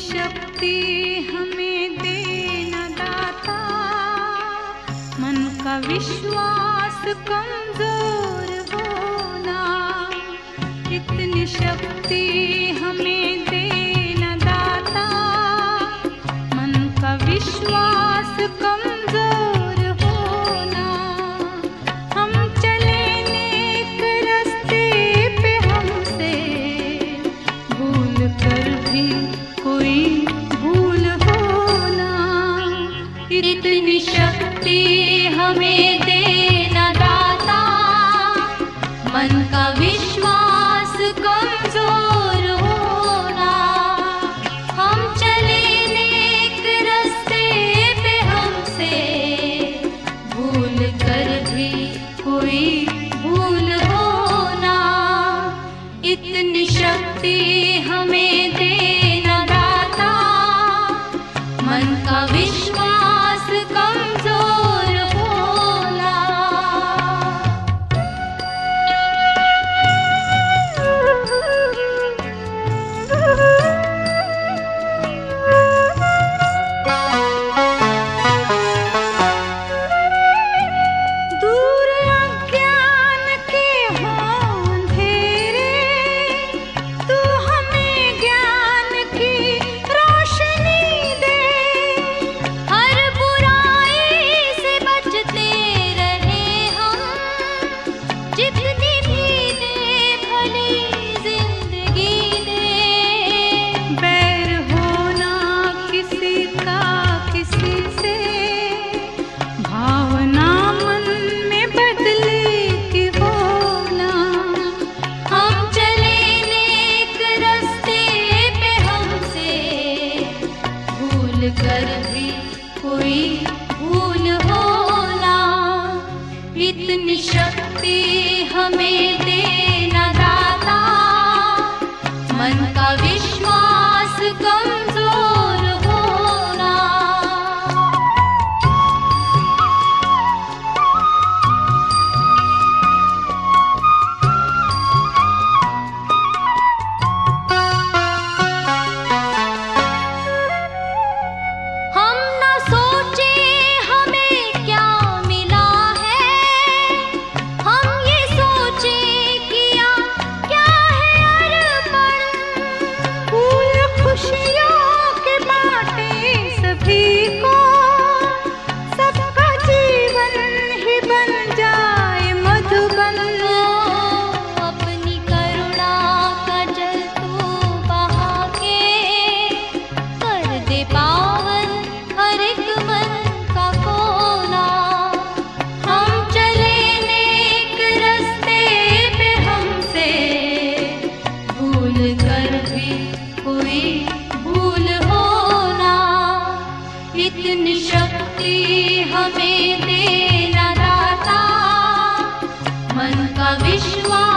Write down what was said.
शक्ति हमें देना दाता। मन का विश्वास कमज़ोर होना। इतनी शक्ति सकते हमें शक्ति हमें हमें देना दाता। मन का विश्वास